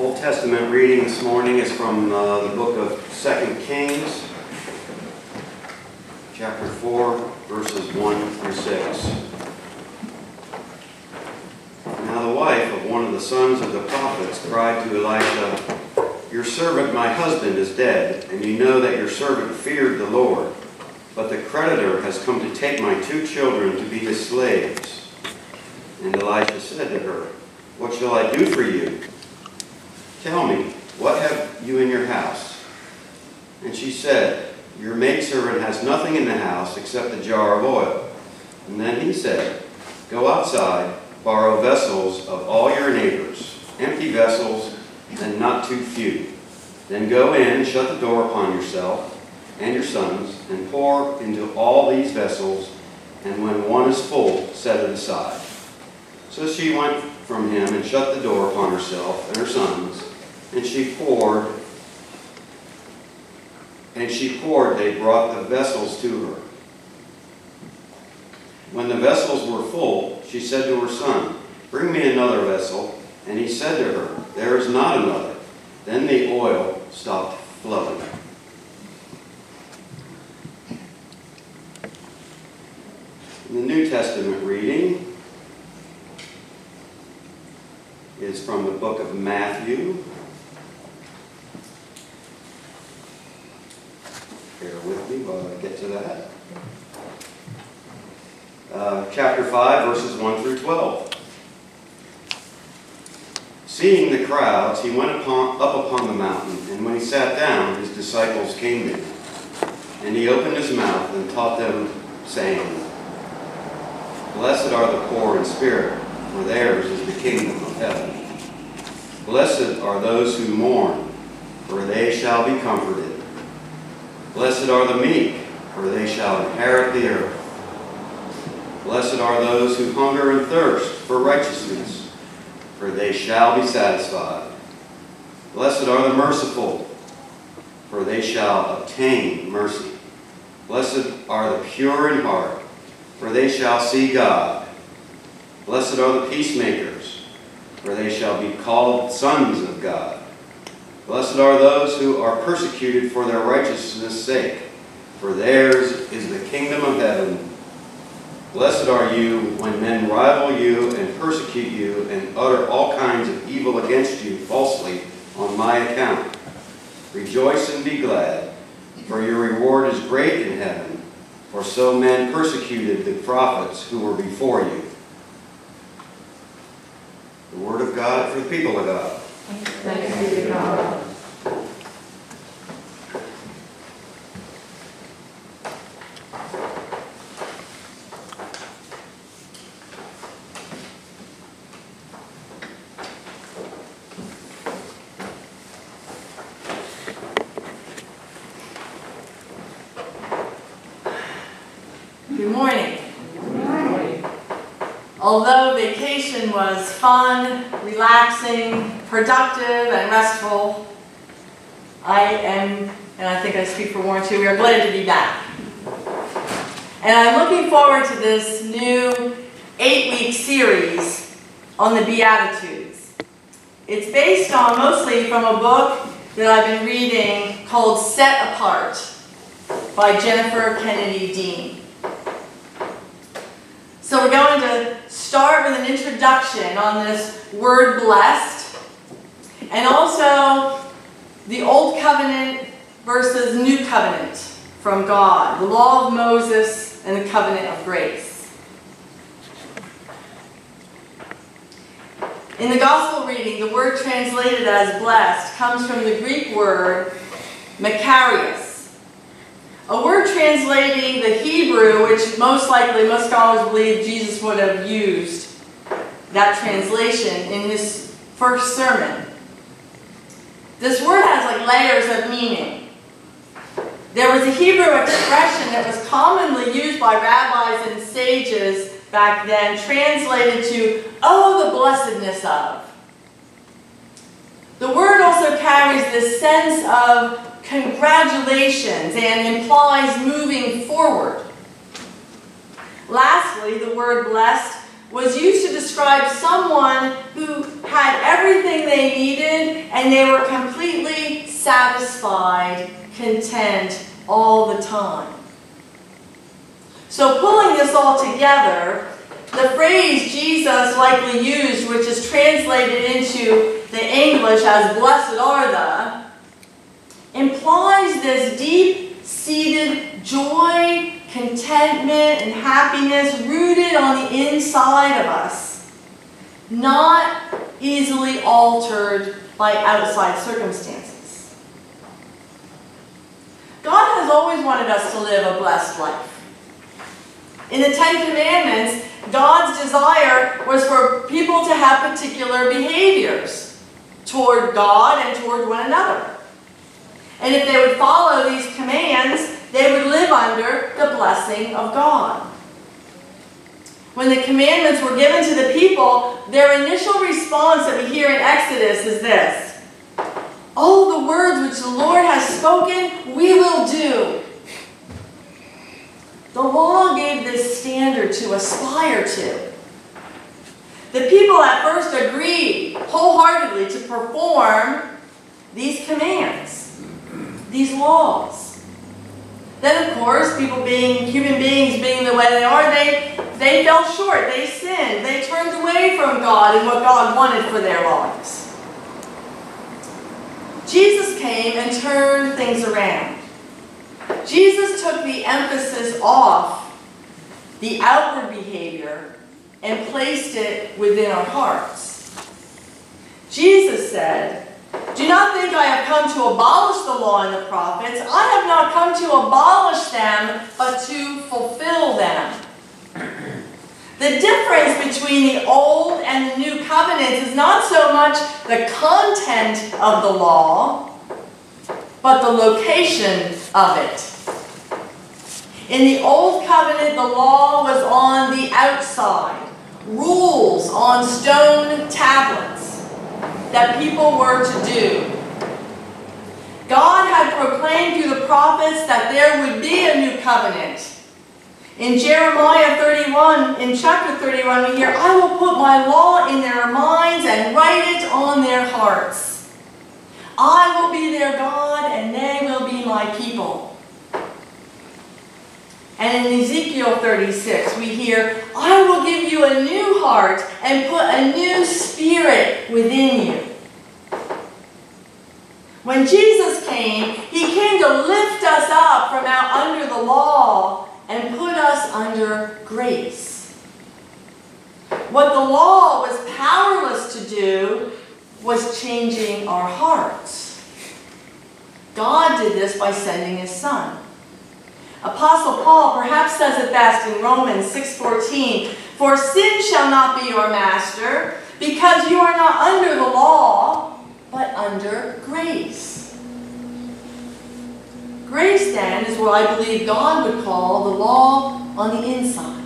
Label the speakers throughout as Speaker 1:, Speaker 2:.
Speaker 1: Old Testament reading this morning is from uh, the book of 2 Kings, chapter 4, verses 1 through 6. Now the wife of one of the sons of the prophets cried to Elisha, Your servant, my husband, is dead, and you know that your servant feared the Lord. But the creditor has come to take my two children to be his slaves. And Elisha said to her, What shall I do for you? Tell me, what have you in your house? And she said, Your maidservant has nothing in the house except a jar of oil. And then he said, Go outside, borrow vessels of all your neighbors, empty vessels, and not too few. Then go in, shut the door upon yourself and your sons, and pour into all these vessels, and when one is full, set it aside. So she went from him and shut the door upon herself and her sons, and she poured, and she poured, they brought the vessels to her. When the vessels were full, she said to her son, Bring me another vessel. And he said to her, There is not another. Then the oil stopped flowing. The New Testament reading is from the book of Matthew. I get to that. Uh, chapter 5, verses 1 through 12. Seeing the crowds, he went upon, up upon the mountain, and when he sat down, his disciples came to him. And he opened his mouth and taught them, saying, Blessed are the poor in spirit, for theirs is the kingdom of heaven. Blessed are those who mourn, for they shall be comforted. Blessed are the meek, for they shall inherit the earth. Blessed are those who hunger and thirst for righteousness, for they shall be satisfied. Blessed are the merciful, for they shall obtain mercy. Blessed are the pure in heart, for they shall see God. Blessed are the peacemakers, for they shall be called sons of God. Blessed are those who are persecuted for their righteousness' sake, for theirs is the kingdom of heaven. Blessed are you when men rival you and persecute you and utter all kinds of evil against you falsely on my account. Rejoice and be glad, for your reward is great in heaven for so men persecuted the prophets who were before you. The word of God for the people of God.
Speaker 2: Thanks be to God.
Speaker 3: Good morning. Although vacation was fun, relaxing, productive, and restful, I am, and I think I speak for Warren too, we are glad to be back. And I'm looking forward to this new eight-week series on the Beatitudes. It's based on mostly from a book that I've been reading called Set Apart by Jennifer Kennedy Dean. So we're going to start with an introduction on this word blessed and also the Old Covenant versus New Covenant from God, the law of Moses and the covenant of grace. In the gospel reading, the word translated as blessed comes from the Greek word makarios, a word translating the Hebrew, which most likely, most scholars believe Jesus would have used that translation in his first sermon. This word has like layers of meaning. There was a Hebrew expression that was commonly used by rabbis and sages back then, translated to, oh, the blessedness of. The word also carries this sense of congratulations and implies moving forward. Lastly, the word blessed was used to describe someone who had everything they needed and they were completely satisfied, content all the time. So pulling this all together, the phrase Jesus likely used, which is translated into the English as blessed are the, implies this deep-seated joy, contentment, and happiness rooted on the inside of us, not easily altered by outside circumstances. God has always wanted us to live a blessed life. In the Ten Commandments, God's desire was for people to have particular behaviors toward God and toward one another. And if they would follow these commands, they would live under the blessing of God. When the commandments were given to the people, their initial response that we hear in Exodus is this All the words which the Lord has spoken, we will do. The law gave this standard to aspire to. The people at first agreed wholeheartedly to perform these commands, these laws. Then, of course, people being human beings, being the way they are, they, they fell short. They sinned. They turned away from God and what God wanted for their lives. Jesus came and turned things around. Jesus took the emphasis off the outward behavior and placed it within our hearts. Jesus said, Do not think I have come to abolish the law and the prophets. I have not come to abolish them, but to fulfill them. The difference between the old and the new covenant is not so much the content of the law, but the location of it. In the Old Covenant, the law was on the outside, rules on stone tablets that people were to do. God had proclaimed through the prophets that there would be a new covenant. In Jeremiah 31, in chapter 31, we hear, I will put my law in their minds and write it on their hearts. I will be their God and they will be my people. And in Ezekiel 36, we hear, I will give you a new heart and put a new spirit within you. When Jesus came, he came to lift us up from out under the law and put us under grace. What the law was powerless to do was changing our hearts. God did this by sending his son. Apostle Paul perhaps says it best in Romans 6.14, For sin shall not be your master, because you are not under the law, but under grace. Grace, then, is what I believe God would call the law on the inside.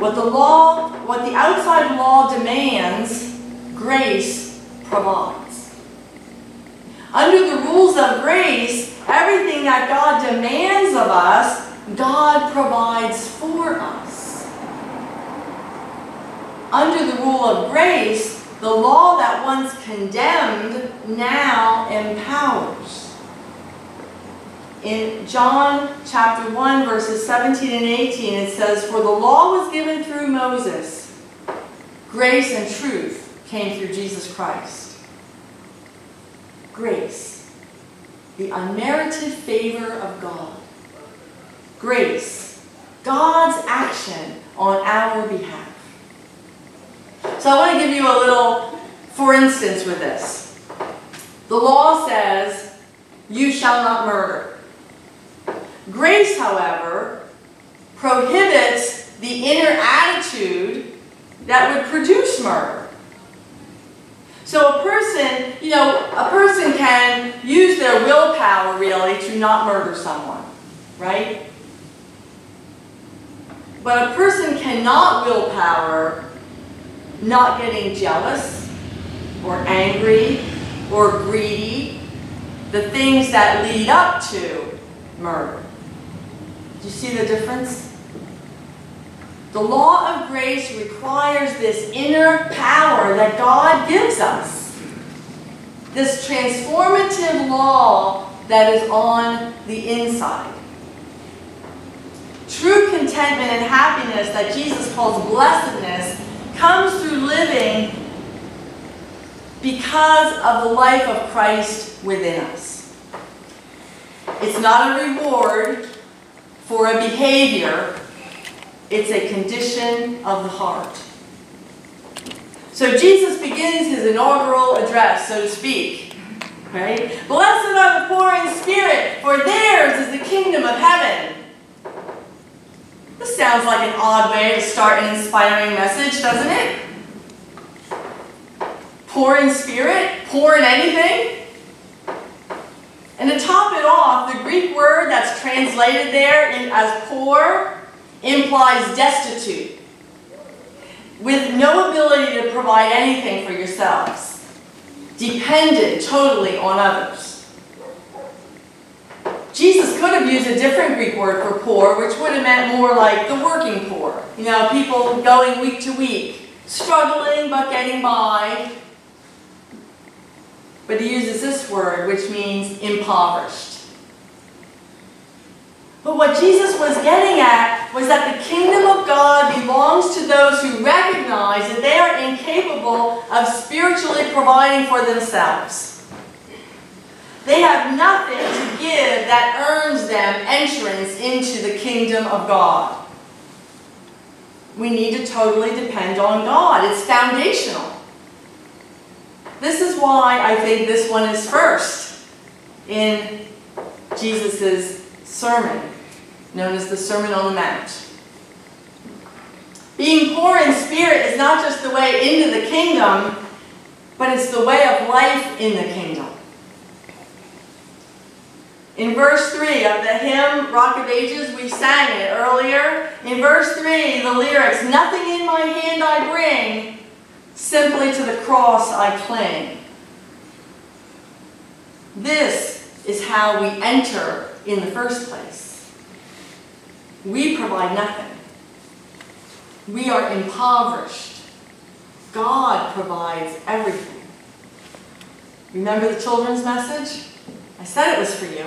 Speaker 3: What the law, what the outside law demands, grace provides. Under the rules of grace, everything that God demands of us, God provides for us. Under the rule of grace, the law that once condemned now empowers. In John chapter 1, verses 17 and 18, it says, For the law was given through Moses, grace and truth came through Jesus Christ. Grace, the unmerited favor of God. Grace, God's action on our behalf. So I want to give you a little, for instance, with this. The law says, you shall not murder. Grace, however, prohibits the inner attitude that would produce murder. So a person, you know, a person can use their really to not murder someone, right? But a person cannot willpower not getting jealous or angry or greedy, the things that lead up to murder. Do you see the difference? The law of grace requires this inner power that God gives us. This transformative law that is on the inside. True contentment and happiness that Jesus calls blessedness comes through living because of the life of Christ within us. It's not a reward for a behavior, it's a condition of the heart. So Jesus begins his inaugural address, so to speak. Right? Blessed are the poor in spirit, for theirs is the kingdom of heaven. This sounds like an odd way to start an inspiring message, doesn't it? Poor in spirit? Poor in anything? And to top it off, the Greek word that's translated there as poor implies destitute, with no ability to provide anything for yourselves, dependent totally on others. Jesus could have used a different Greek word for poor, which would have meant more like the working poor. You know, people going week to week, struggling but getting by. But he uses this word, which means impoverished. But what Jesus was getting at was that the kingdom of God belongs to those who recognize that they are incapable of spiritually providing for themselves. They have nothing to give that earns them entrance into the kingdom of God. We need to totally depend on God. It's foundational. This is why I think this one is first in Jesus' sermon, known as the Sermon on the Mount. Being poor in spirit is not just the way into the kingdom, but it's the way of life in the kingdom. In verse 3 of the hymn, Rock of Ages, we sang it earlier. In verse 3, the lyrics, Nothing in my hand I bring, simply to the cross I cling. This is how we enter in the first place. We provide nothing. We are impoverished. God provides everything. Remember the children's message? I said it was for you.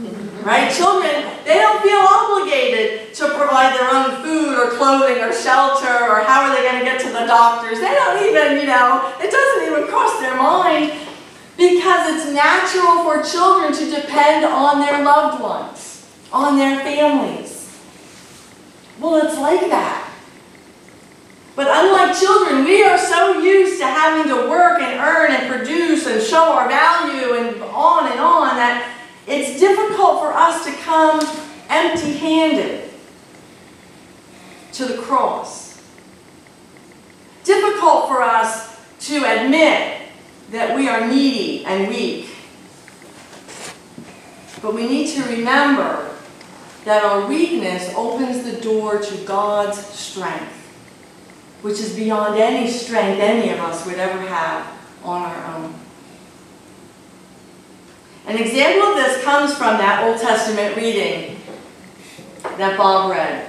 Speaker 3: Right? Children, they don't feel obligated to provide their own food or clothing or shelter or how are they going to get to the doctors. They don't even, you know, it doesn't even cross their mind because it's natural for children to depend on their loved ones, on their families. Well, it's like that. But unlike children, we are so used to having to work and earn and produce and show our value and on and on that it's difficult for us to come empty handed to the cross. Difficult for us to admit that we are needy and weak. But we need to remember that our weakness opens the door to God's strength, which is beyond any strength any of us would ever have on our own. An example of this comes from that Old Testament reading that Bob read.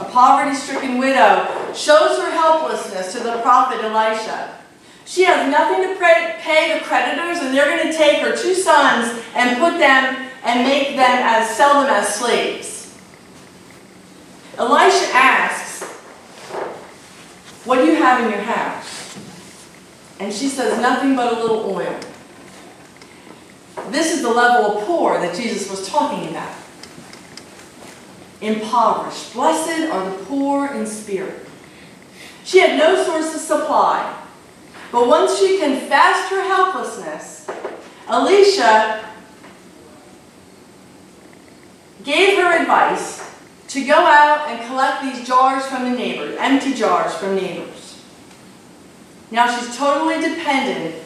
Speaker 3: A poverty-stricken widow shows her helplessness to the prophet Elisha. She has nothing to pay the creditors, and they're going to take her two sons and put them and make them as sell them as slaves. Elisha asks, "What do you have in your house?" And she says, "Nothing but a little oil." This is the level of poor that Jesus was talking about. Impoverished. Blessed are the poor in spirit. She had no source of supply. But once she confessed her helplessness, Elisha gave her advice to go out and collect these jars from the neighbors, empty jars from neighbors. Now she's totally dependent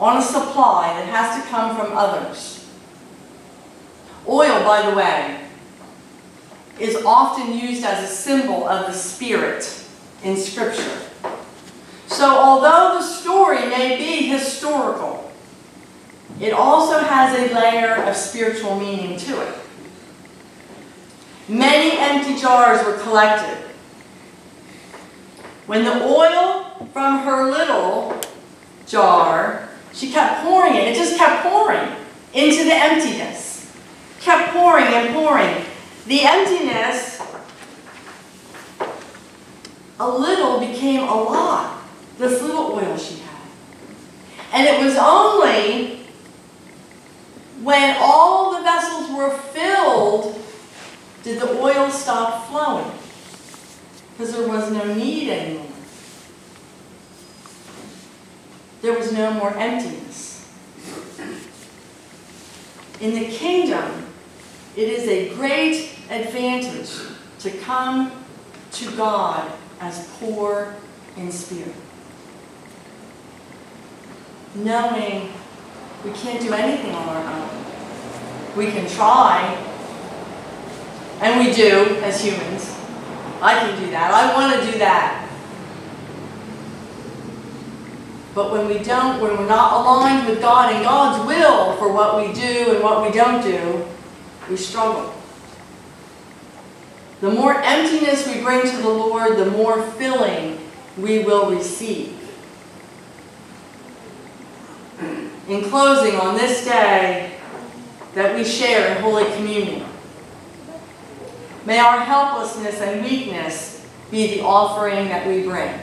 Speaker 3: on a supply that has to come from others. Oil, by the way, is often used as a symbol of the Spirit in Scripture. So although the story may be historical, it also has a layer of spiritual meaning to it. Many empty jars were collected. When the oil from her little jar, she kept pouring it. It just kept pouring into the emptiness. Kept pouring and pouring. The emptiness, a little became a lot. This little oil she had. And it was only when all the vessels were filled did the oil stop flowing. Because there was no need anymore. There was no more emptiness. In the kingdom, it is a great advantage to come to God as poor in spirit. Knowing we can't do anything on our own. We can try, and we do as humans. I can do that. I want to do that. But when we don't, when we're not aligned with God and God's will for what we do and what we don't do, we struggle. The more emptiness we bring to the Lord, the more filling we will receive. In closing, on this day that we share in Holy Communion, may our helplessness and weakness be the offering that we bring.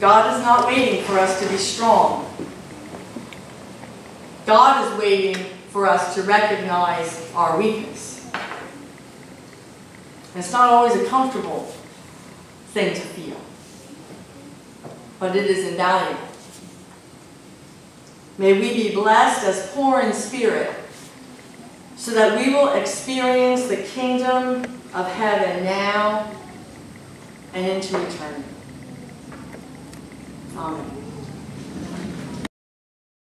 Speaker 3: God is not waiting for us to be strong. God is waiting for us to recognize our weakness. And it's not always a comfortable thing to feel, but it is invaluable. May we be blessed as poor in spirit, so that we will experience the kingdom of heaven now and into eternity. Amen.